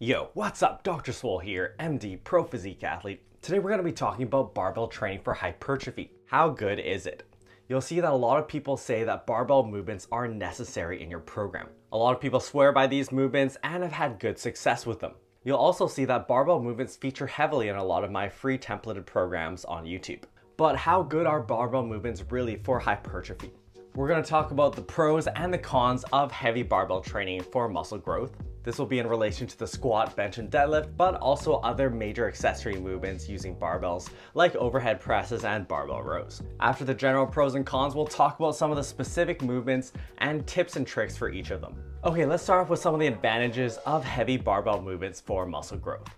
Yo, what's up? Dr. Swole here, MD, pro physique athlete. Today we're going to be talking about barbell training for hypertrophy. How good is it? You'll see that a lot of people say that barbell movements are necessary in your program. A lot of people swear by these movements and have had good success with them. You'll also see that barbell movements feature heavily in a lot of my free templated programs on YouTube. But how good are barbell movements really for hypertrophy? We're going to talk about the pros and the cons of heavy barbell training for muscle growth. This will be in relation to the squat, bench, and deadlift, but also other major accessory movements using barbells like overhead presses and barbell rows. After the general pros and cons, we'll talk about some of the specific movements and tips and tricks for each of them. Okay, let's start off with some of the advantages of heavy barbell movements for muscle growth.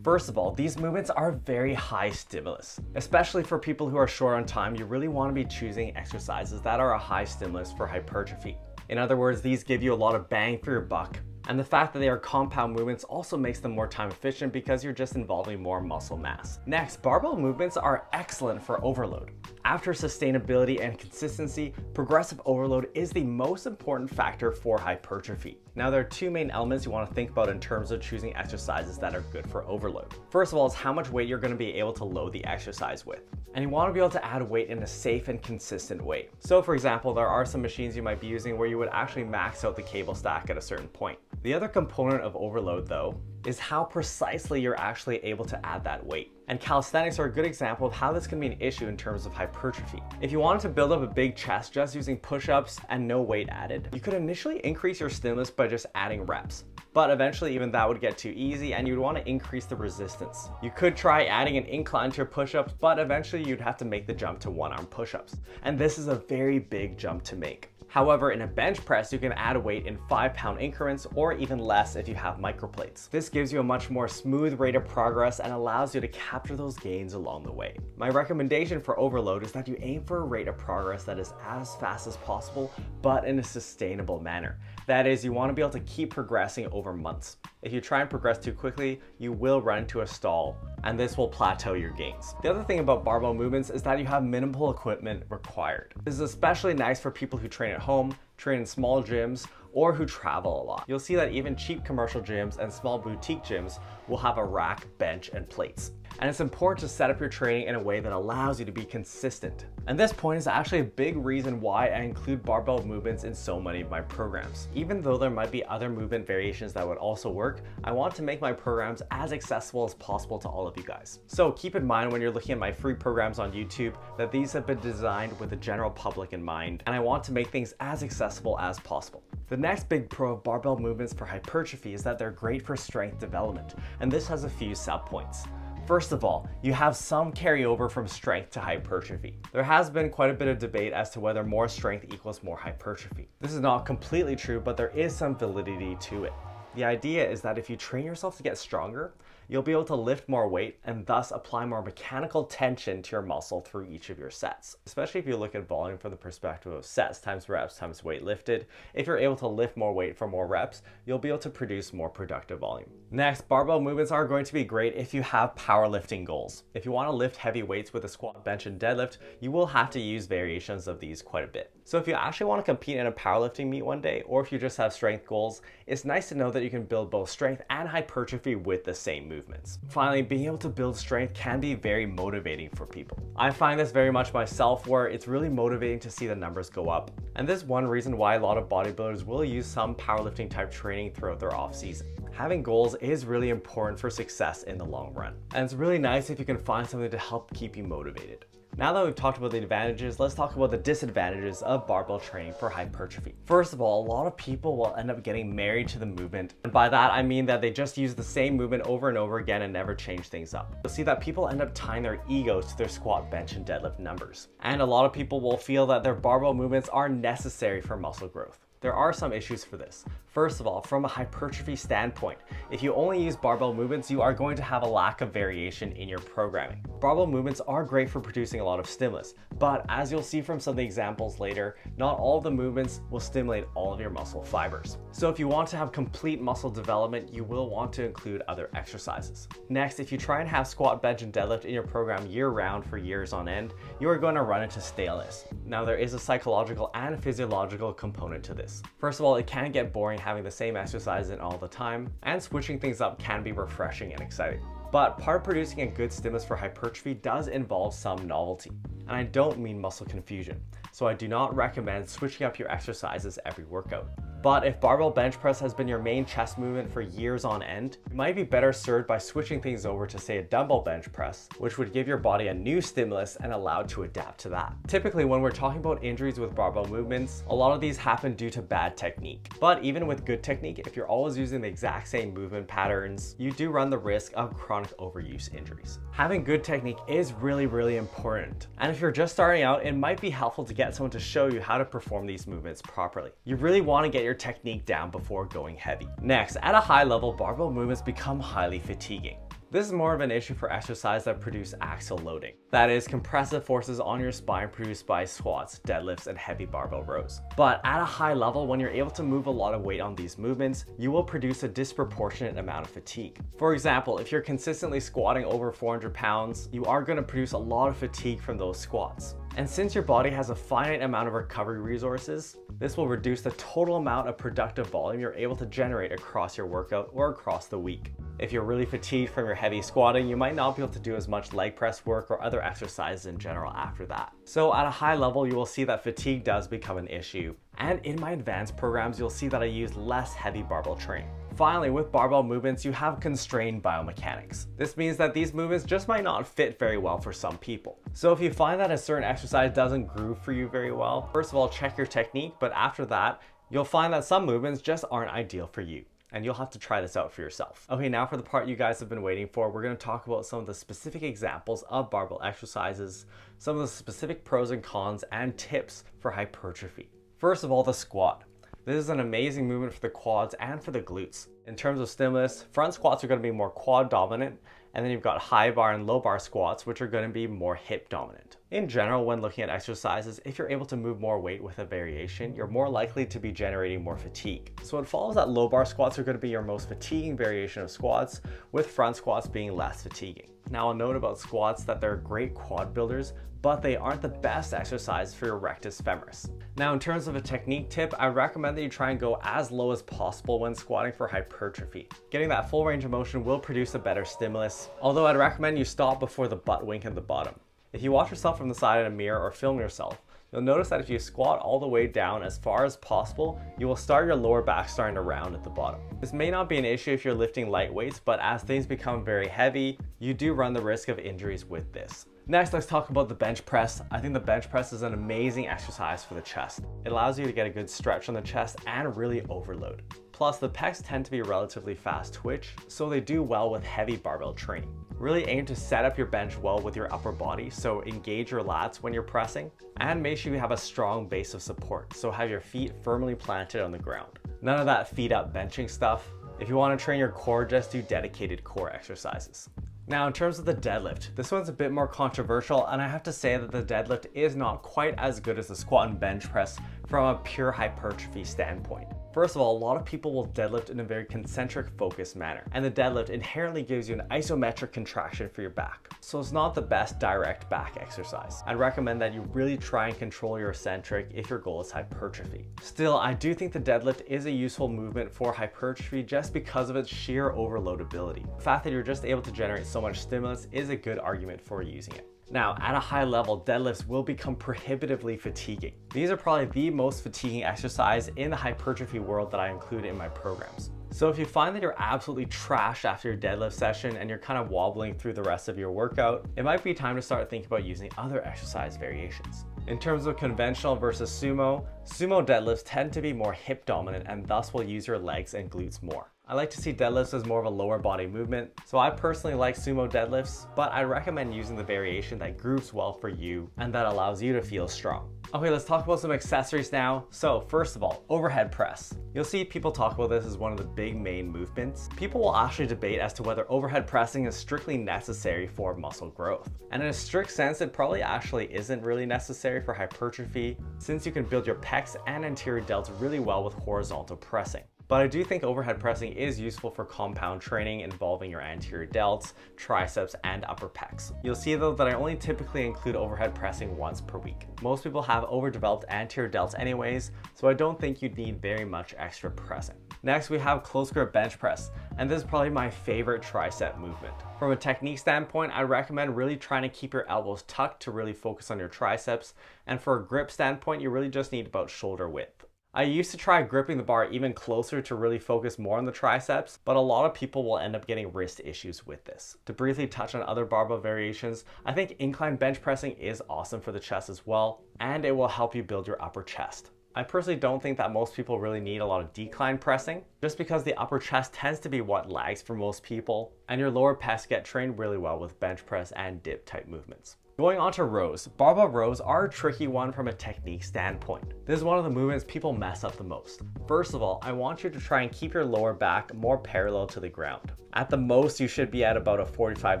First of all, these movements are very high stimulus. Especially for people who are short on time, you really want to be choosing exercises that are a high stimulus for hypertrophy. In other words, these give you a lot of bang for your buck and the fact that they are compound movements also makes them more time efficient because you're just involving more muscle mass. Next, barbell movements are excellent for overload. After sustainability and consistency, progressive overload is the most important factor for hypertrophy. Now there are two main elements you want to think about in terms of choosing exercises that are good for overload. First of all is how much weight you're going to be able to load the exercise with. And you want to be able to add weight in a safe and consistent way. So for example, there are some machines you might be using where you would actually max out the cable stack at a certain point. The other component of overload though is how precisely you're actually able to add that weight. And calisthenics are a good example of how this can be an issue in terms of hypertrophy. If you wanted to build up a big chest just using push-ups and no weight added, you could initially increase your stimulus by just adding reps. But eventually even that would get too easy and you'd want to increase the resistance. You could try adding an incline to your push-ups, but eventually you'd have to make the jump to one-arm push-ups. And this is a very big jump to make. However, in a bench press, you can add weight in five pound increments or even less if you have microplates. This gives you a much more smooth rate of progress and allows you to capture those gains along the way. My recommendation for overload is that you aim for a rate of progress that is as fast as possible, but in a sustainable manner. That is, you wanna be able to keep progressing over months. If you try and progress too quickly, you will run into a stall and this will plateau your gains. The other thing about barbell movements is that you have minimal equipment required. This is especially nice for people who train at home, train in small gyms, or who travel a lot. You'll see that even cheap commercial gyms and small boutique gyms will have a rack, bench, and plates. And it's important to set up your training in a way that allows you to be consistent. And this point is actually a big reason why I include barbell movements in so many of my programs. Even though there might be other movement variations that would also work, I want to make my programs as accessible as possible to all of you guys. So keep in mind when you're looking at my free programs on YouTube that these have been designed with the general public in mind, and I want to make things as accessible as possible. The next big pro of barbell movements for hypertrophy is that they're great for strength development, and this has a few sub points. First of all, you have some carryover from strength to hypertrophy. There has been quite a bit of debate as to whether more strength equals more hypertrophy. This is not completely true, but there is some validity to it. The idea is that if you train yourself to get stronger, you'll be able to lift more weight and thus apply more mechanical tension to your muscle through each of your sets. Especially if you look at volume from the perspective of sets times reps times weight lifted, if you're able to lift more weight for more reps, you'll be able to produce more productive volume. Next, barbell movements are going to be great if you have powerlifting goals. If you want to lift heavy weights with a squat, bench, and deadlift, you will have to use variations of these quite a bit. So if you actually want to compete in a powerlifting meet one day, or if you just have strength goals, it's nice to know that you can build both strength and hypertrophy with the same movements. Finally, being able to build strength can be very motivating for people. I find this very much myself where it's really motivating to see the numbers go up. And this is one reason why a lot of bodybuilders will use some powerlifting type training throughout their off season. Having goals is really important for success in the long run. And it's really nice if you can find something to help keep you motivated. Now that we've talked about the advantages, let's talk about the disadvantages of barbell training for hypertrophy. First of all, a lot of people will end up getting married to the movement. And by that, I mean that they just use the same movement over and over again and never change things up. You'll see that people end up tying their egos to their squat, bench, and deadlift numbers. And a lot of people will feel that their barbell movements are necessary for muscle growth. There are some issues for this. First of all, from a hypertrophy standpoint, if you only use barbell movements, you are going to have a lack of variation in your programming. Barbell movements are great for producing a lot of stimulus, but as you'll see from some of the examples later, not all the movements will stimulate all of your muscle fibers. So if you want to have complete muscle development, you will want to include other exercises. Next, if you try and have squat, bench, and deadlift in your program year round for years on end, you are going to run into staleness. Now there is a psychological and physiological component to this. First of all, it can get boring having the same exercise in all the time, and switching things up can be refreshing and exciting. But part of producing a good stimulus for hypertrophy does involve some novelty. And I don't mean muscle confusion, so I do not recommend switching up your exercises every workout. But if barbell bench press has been your main chest movement for years on end, you might be better served by switching things over to say a dumbbell bench press, which would give your body a new stimulus and allow it to adapt to that. Typically, when we're talking about injuries with barbell movements, a lot of these happen due to bad technique. But even with good technique, if you're always using the exact same movement patterns, you do run the risk of chronic overuse injuries. Having good technique is really, really important. And if you're just starting out, it might be helpful to get someone to show you how to perform these movements properly. You really want to get your your technique down before going heavy. Next, at a high level, barbell movements become highly fatiguing. This is more of an issue for exercise that produce axial loading. That is, compressive forces on your spine produced by squats, deadlifts, and heavy barbell rows. But at a high level, when you're able to move a lot of weight on these movements, you will produce a disproportionate amount of fatigue. For example, if you're consistently squatting over 400 pounds, you are going to produce a lot of fatigue from those squats. And since your body has a finite amount of recovery resources, this will reduce the total amount of productive volume you're able to generate across your workout or across the week. If you're really fatigued from your heavy squatting, you might not be able to do as much leg press work or other exercises in general after that. So at a high level, you will see that fatigue does become an issue. And in my advanced programs, you'll see that I use less heavy barbell training. Finally, with barbell movements, you have constrained biomechanics. This means that these movements just might not fit very well for some people. So if you find that a certain exercise doesn't groove for you very well, first of all, check your technique, but after that, you'll find that some movements just aren't ideal for you and you'll have to try this out for yourself. Okay, now for the part you guys have been waiting for, we're gonna talk about some of the specific examples of barbell exercises, some of the specific pros and cons, and tips for hypertrophy. First of all, the squat. This is an amazing movement for the quads and for the glutes. In terms of stimulus, front squats are going to be more quad dominant, and then you've got high bar and low bar squats, which are going to be more hip dominant. In general, when looking at exercises, if you're able to move more weight with a variation, you're more likely to be generating more fatigue. So it follows that low bar squats are going to be your most fatiguing variation of squats, with front squats being less fatiguing. Now I'll note about squats that they're great quad builders, but they aren't the best exercise for your rectus femoris. Now in terms of a technique tip, I recommend that you try and go as low as possible when squatting for hypertrophy. Getting that full range of motion will produce a better stimulus, although I'd recommend you stop before the butt wink at the bottom. If you watch yourself from the side in a mirror or film yourself, you'll notice that if you squat all the way down as far as possible, you will start your lower back starting to round at the bottom. This may not be an issue if you're lifting light weights, but as things become very heavy, you do run the risk of injuries with this. Next, let's talk about the bench press. I think the bench press is an amazing exercise for the chest. It allows you to get a good stretch on the chest and really overload. Plus, the pecs tend to be relatively fast twitch, so they do well with heavy barbell training. Really aim to set up your bench well with your upper body, so engage your lats when you're pressing, and make sure you have a strong base of support, so have your feet firmly planted on the ground. None of that feet up benching stuff. If you want to train your core, just do dedicated core exercises. Now in terms of the deadlift, this one's a bit more controversial and I have to say that the deadlift is not quite as good as the squat and bench press from a pure hypertrophy standpoint. First of all, a lot of people will deadlift in a very concentric focused manner, and the deadlift inherently gives you an isometric contraction for your back. So it's not the best direct back exercise. I'd recommend that you really try and control your eccentric if your goal is hypertrophy. Still, I do think the deadlift is a useful movement for hypertrophy just because of its sheer overloadability. The fact that you're just able to generate so much stimulus is a good argument for using it. Now, at a high level, deadlifts will become prohibitively fatiguing. These are probably the most fatiguing exercise in the hypertrophy world that I include in my programs. So if you find that you're absolutely trashed after your deadlift session and you're kind of wobbling through the rest of your workout, it might be time to start thinking about using other exercise variations. In terms of conventional versus sumo, sumo deadlifts tend to be more hip dominant and thus will use your legs and glutes more. I like to see deadlifts as more of a lower body movement, so I personally like sumo deadlifts, but I recommend using the variation that grooves well for you and that allows you to feel strong. Okay, let's talk about some accessories now. So first of all, overhead press. You'll see people talk about this as one of the big main movements. People will actually debate as to whether overhead pressing is strictly necessary for muscle growth. And in a strict sense, it probably actually isn't really necessary for hypertrophy since you can build your pecs and anterior delts really well with horizontal pressing. But I do think overhead pressing is useful for compound training involving your anterior delts, triceps, and upper pecs. You'll see though that I only typically include overhead pressing once per week. Most people have overdeveloped anterior delts anyways, so I don't think you'd need very much extra pressing. Next, we have close grip bench press, and this is probably my favorite tricep movement. From a technique standpoint, I recommend really trying to keep your elbows tucked to really focus on your triceps, and for a grip standpoint, you really just need about shoulder width. I used to try gripping the bar even closer to really focus more on the triceps, but a lot of people will end up getting wrist issues with this. To briefly touch on other barbell variations, I think incline bench pressing is awesome for the chest as well, and it will help you build your upper chest. I personally don't think that most people really need a lot of decline pressing, just because the upper chest tends to be what lags for most people, and your lower pecs get trained really well with bench press and dip type movements. Going on to rows. Barbell rows are a tricky one from a technique standpoint. This is one of the movements people mess up the most. First of all, I want you to try and keep your lower back more parallel to the ground. At the most, you should be at about a 45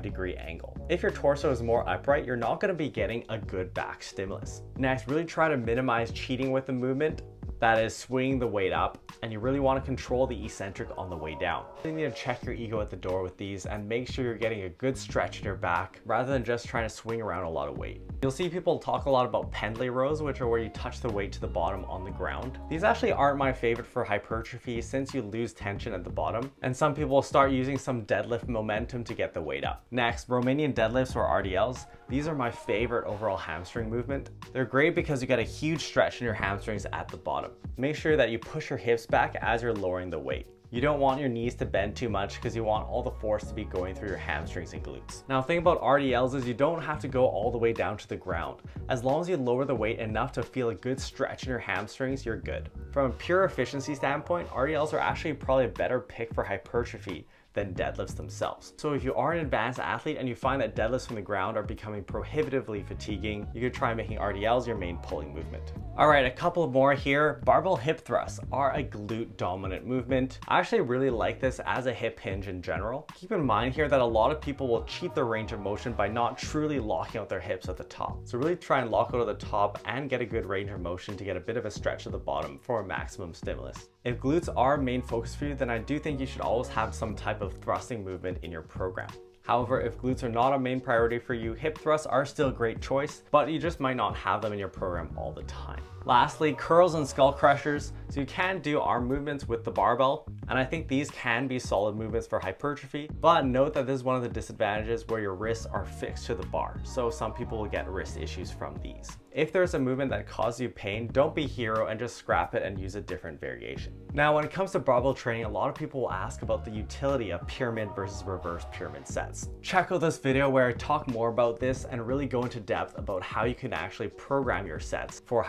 degree angle. If your torso is more upright, you're not gonna be getting a good back stimulus. Next, really try to minimize cheating with the movement that is swinging the weight up and you really want to control the eccentric on the way down. You need to check your ego at the door with these and make sure you're getting a good stretch in your back rather than just trying to swing around a lot of weight. You'll see people talk a lot about pendlay rows, which are where you touch the weight to the bottom on the ground. These actually aren't my favorite for hypertrophy since you lose tension at the bottom, and some people start using some deadlift momentum to get the weight up. Next, Romanian deadlifts or RDLs. These are my favorite overall hamstring movement. They're great because you get a huge stretch in your hamstrings at the bottom. Make sure that you push your hips back as you're lowering the weight. You don't want your knees to bend too much because you want all the force to be going through your hamstrings and glutes. Now, the thing about RDLs is you don't have to go all the way down to the ground. As long as you lower the weight enough to feel a good stretch in your hamstrings, you're good. From a pure efficiency standpoint, RDLs are actually probably a better pick for hypertrophy than deadlifts themselves. So if you are an advanced athlete and you find that deadlifts from the ground are becoming prohibitively fatiguing, you could try making RDLs your main pulling movement. All right, a couple more here. Barbell hip thrusts are a glute dominant movement. I actually really like this as a hip hinge in general. Keep in mind here that a lot of people will cheat their range of motion by not truly locking out their hips at the top. So really try and lock out at the top and get a good range of motion to get a bit of a stretch at the bottom for a maximum stimulus. If glutes are main focus for you, then I do think you should always have some type of thrusting movement in your program. However, if glutes are not a main priority for you, hip thrusts are still a great choice, but you just might not have them in your program all the time. Lastly, curls and skull crushers. So you can do arm movements with the barbell, and I think these can be solid movements for hypertrophy, but note that this is one of the disadvantages where your wrists are fixed to the bar, so some people will get wrist issues from these. If there's a movement that causes you pain, don't be hero and just scrap it and use a different variation. Now, when it comes to barbell training, a lot of people will ask about the utility of pyramid versus reverse pyramid sets. Check out this video where I talk more about this and really go into depth about how you can actually program your sets for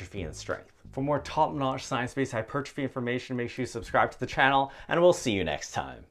hypertrophy and strength. For more top-notch science-based hypertrophy information, make sure you subscribe to the channel, and we'll see you next time.